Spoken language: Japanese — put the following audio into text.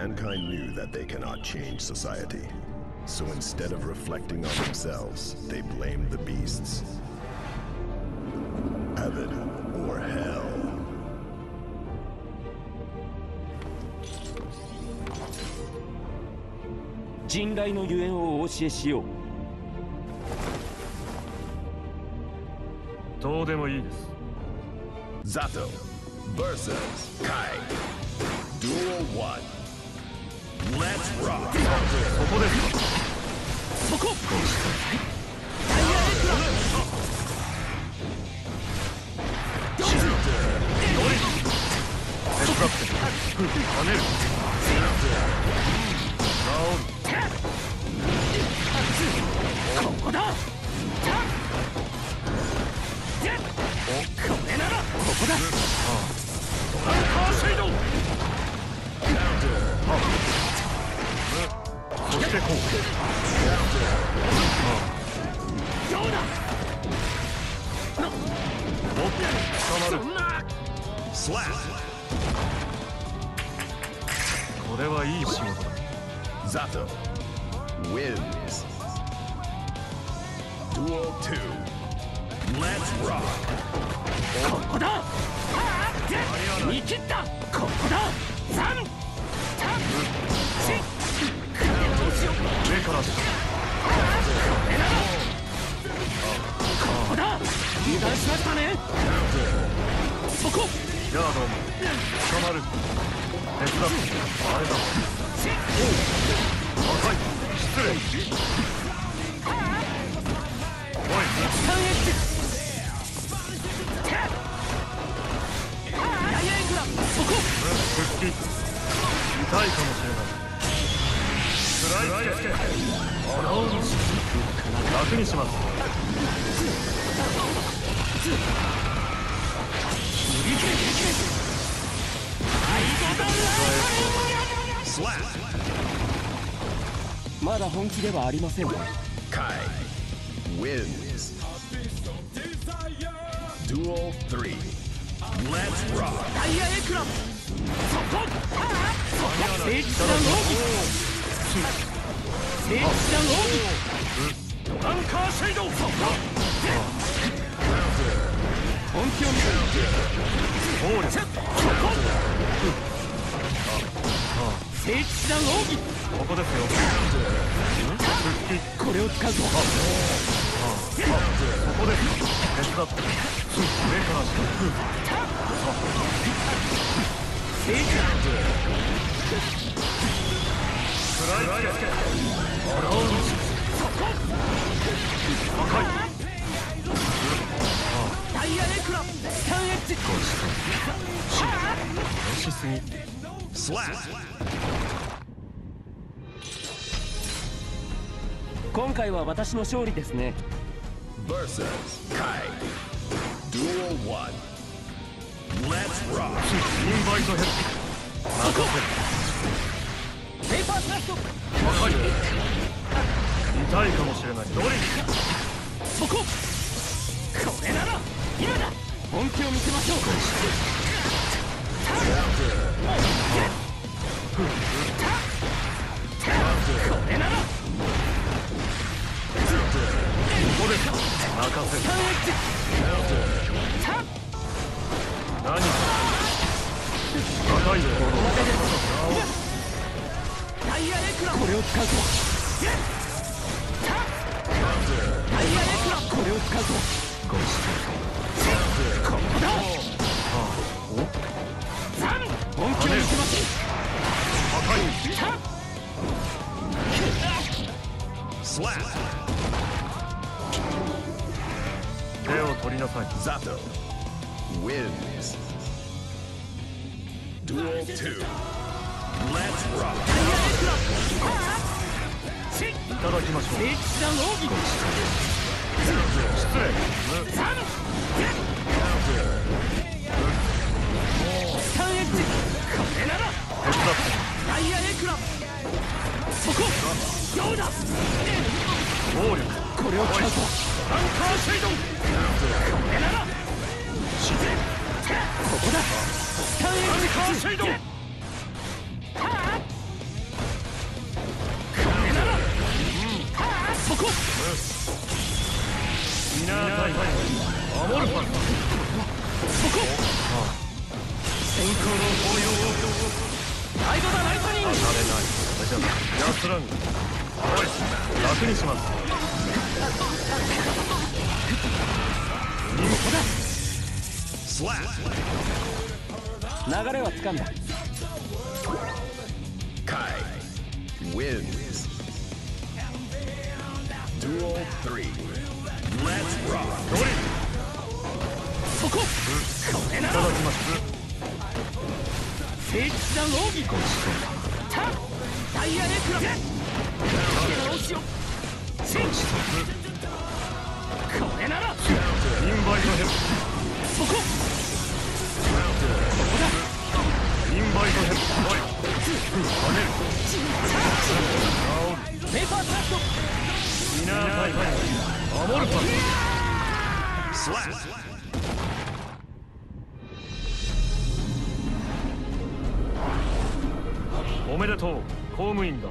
Mankind knew that they cannot change society. So instead of reflecting on themselves, they blamed the beasts. Heaven or hell. 人雷のゆえんをお教えしようどうでもいいです Zato versus Kai. ここで。すそこ跳ねるここだこれならここだカーシェイドしてこうどうだっ捕まるスラッこれはいい仕事だザト wins 2レッツロックここだ見切ったここだ3やあどうも捕まる手伝ってあれだ赤い失礼。おい三エッそこ復帰痛いかもしれないスライドつけ楽にしますまだ本気ではありません Kai wins. Duel 3. Let's rock. ダイヤエクラムそこそこ聖地だの聖地だのアンカーシェイドそこ本気を見せ暴力そこ聖地だ奥義ここですよ。復帰これを使うぞここです手伝って上から聖地だスライドつけ赤い今回は私の勝利ですね Versus Kai. Duel 1. Let's rock. インバイトヘッド任せるペーパースラッシュ。赤い痛いかもしれない。ドリルそこ。これなら今だ本気を見せましょう。これならここです任せ。るタンエッジ何か赤いダイヤエクラこれを使うぞこれを使うぞこ手を取りなさい。Zato. Wins. Duel 2. Let's rock. いただきましょう。失礼。三スタンエッジこれなら手伝ってダイヤエクラそこどうだ暴力これを切らぞアンカーシェイドここだ。ンカーシェイドそこナータイアモルファそこ先行の抱擁をライだ。ライトニング離れない奴らに楽にします流れはつかんだ Kai wins. Duel 3. Let's rock. ドリルそここれならいただきます聖騎士団奥義ごちそうタダイヤエクラブ手直しをシンこれならインバイトヘルそこ守るパス Slap. おめでとう公務員だ